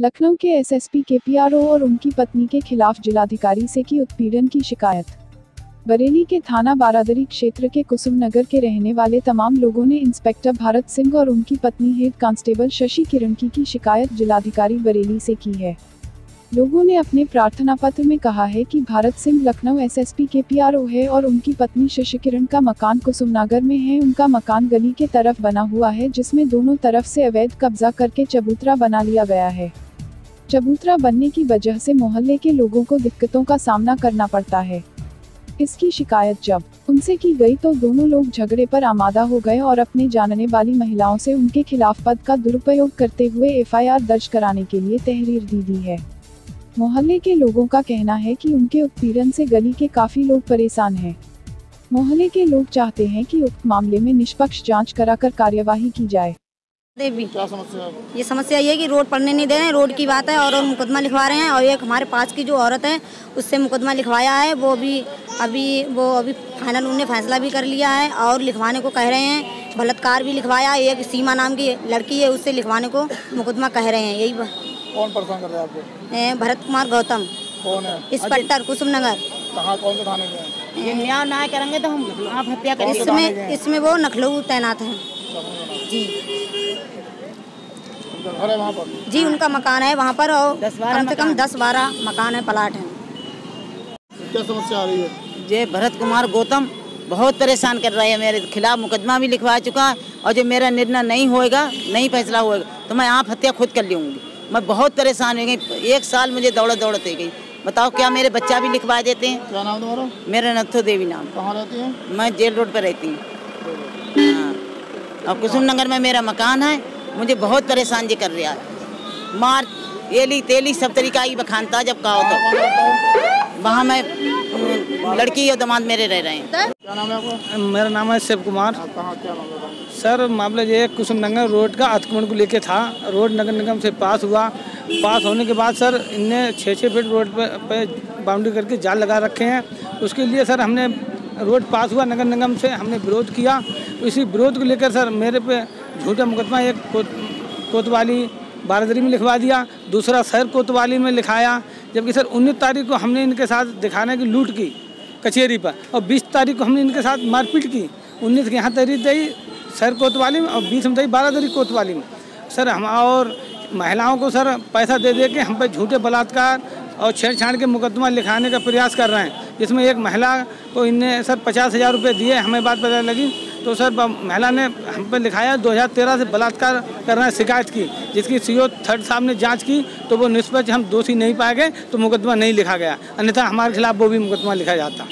लखनऊ के एसएसपी केपीआरओ और उनकी पत्नी के खिलाफ जिलाधिकारी से की उत्पीड़न की शिकायत। बरेली के थाना बारादरी क्षेत्र के कुसुम नगर के रहने वाले तमाम लोगों ने इंस्पेक्टर भारत सिंह और उनकी पत्नी हेड कांस्टेबल शशि किरण की, की शिकायत जिलाधिकारी बरेली से की है। लोगों ने अपने प्रार्थना पत्र में कहा है कि भारत सिंह लखनऊ एसएसपी के पीआरओ है और उनकी पत्नी शशि किरण का मकान कुसुमनागर में है। उनका मकान गली के तरफ़ बना हुआ है जिसमें दोनों तरफ़ से अवैध कब्जा करके चबूतरा बना लिया गया है। चबूतरा बनने की वजह से मोहल्ले के लोगों को दिक्कतों का सामना करना पड़ता है। इसकी शिकायत जब उनसे की गई तो दोनों लोग झगड़े पर आमादा हो गए और अपने जानने वाली महिलाओं से उनके खिलाफ पद का दुरुपयोग करते हुए एफआईआर दर्ज कराने के लिए तहरीर दी दी है। मोहल्ले के लोगों का कहना है कि उनके उत्पीड़न से गली के काफ़ी लोग परेशान हैं। मोहल्ले के लोग चाहते हैं कि उक्त मामले में निष्पक्ष जाँच कराकर कार्यवाही की जाए। देवी क्या समस्या है? ये समस्या ये है कि रोड पढ़ने नहीं दे रहे हैं रोड की बात है और मुकदमा लिखवा रहे हैं और एक हमारे पास की जो औरत है उससे मुकदमा लिखवाया है वो भी अभी वो अभी फाइनल उन्होंने फैसला भी कर लिया है और लिखवाने को कह रहे हैं बलात्कार भी लिखवाया है एक सीमा नाम की लड़की है उससे लिखवाने को मुकदमा कह रहे हैं यही कौन परेशान कर रहा है आपको? भरत कुमार गौतम। कौन है? इंस्पेक्टर कुसुम नगर कहाँ कौन से थाने में न्याय ना करेंगे तो हम आप हत्या करेंगे। इसमें इसमें वो नखलऊ तैनात है। जी। घर है वहाँ पर? जी उनका मकान है वहाँ पर और दस बारह कम से कम दस बारह मकान है प्लाट है। क्या समस्या आ रही है? ये भरत कुमार गौतम बहुत परेशान कर रहे हैं मेरे खिलाफ मुकदमा भी लिखवा चुका है और जो मेरा निर्णय नहीं होएगा नहीं फैसला होएगा तो मैं आप हत्या खुद कर लूँगी मैं बहुत परेशान हो। गई एक साल मुझे दौड़ दौड़ते गई। बताओ क्या मेरे बच्चा भी लिखवा देते हैं? क्या नाम तुम्हारा? मेरा नथो देवी नाम। कहाँ रहती है? मैं जेल रोड पर रहती हूँ। हाँ। और कुसुम नगर में मेरा मकान है। मुझे बहुत परेशान जी कर रहा है। मार एली तेली सब तरीका की बखानता जब कहा हो है तो। वहाँ मैं लड़की और दामाद मेरे रह रहे हैं। क्या नाम है आपका? मेरा नाम है शिव कुमार। सर मामला ये है कुसुम नगर रोड का अतिक्रमण को लेके था। रोड नगर निगम से पास हुआ। पास होने के बाद सर इनने छः छः फीट रोड पे, पे बाउंड्री करके जाल लगा रखे हैं। उसके लिए सर हमने रोड पास हुआ नगर निगम से हमने विरोध किया। इसी विरोध को लेकर सर मेरे पे झूठा मुकदमा एक कोत, कोतवाली बारादरी में लिखवा दिया दूसरा शहर कोतवाली में लिखाया जबकि सर उन्नीस तारीख को हमने इनके साथ दिखाने की लूट की कचहरी पर और बीस तारीख को हमने इनके साथ मारपीट की। उन्नीस के यहाँ तहरीर दी सर कोतवाली में और बीस में दी बारादरी कोतवाली में। सर हम और महिलाओं को सर पैसा दे दे के हम पर झूठे बलात्कार और छेड़छाड़ के मुकदमा लिखाने का प्रयास कर रहे हैं जिसमें एक महिला को इनने सर पचास हज़ार रुपये दिए हमें बात पता लगी तो सर महिला ने हम पे लिखाया 2013 से बलात्कार करना शिकायत की जिसकी सीओ थर्ड साहब ने जाँच की तो वो निष्पक्ष हम दोषी नहीं पाए गए तो मुकदमा नहीं लिखा गया। अन्यथा हमारे खिलाफ वो भी मुकदमा लिखा जाता।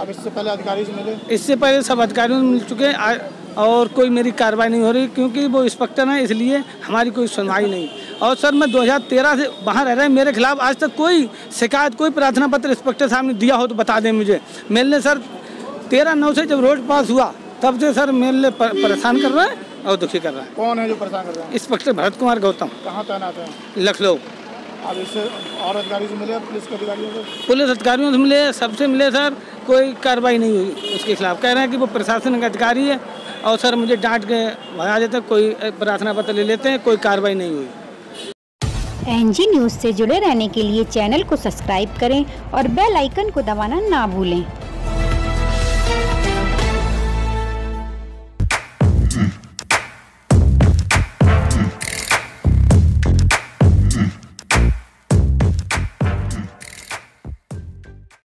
अब इससे पहले अधिकारी से मिले? इससे पहले सब अधिकारियों से मिल चुके हैं और कोई मेरी कार्रवाई नहीं हो रही क्योंकि वो इंस्पेक्टर हैं इसलिए हमारी कोई सुनवाई नहीं। और सर मैं 2013 से वहाँ रह रहे हैं मेरे खिलाफ आज तक कोई शिकायत कोई प्रार्थना पत्र इंस्पेक्टर साहब ने दिया हो तो बता दें मुझे। मेरे ने सर तेरह नौ से जब रोड पास हुआ तब से सर मेरे लिए पर- परेशान कर रहा है और दुखी कर रहा है। कौन है जो परेशान कर रहा है? इंस्पेक्टर भरत कुमार गौतम। कहाँ तैनात है? लखनऊ। आप इससे और अधिकारी से मिले पुलिस अधिकारियों से? पुलिस अधिकारियों से मिले सबसे मिले सर। कोई कार्रवाई नहीं हुई। उसके खिलाफ कह रहे हैं कि वो प्रशासनिक अधिकारी है और सर मुझे डांट के भगा देते हैं, कोई प्रार्थना पत्र ले लेते हैं कोई कार्रवाई नहीं हुई। एनजी न्यूज़ से जुड़े रहने के लिए चैनल को सब्सक्राइब करें और बेल आइकन को दबाना ना भूलें।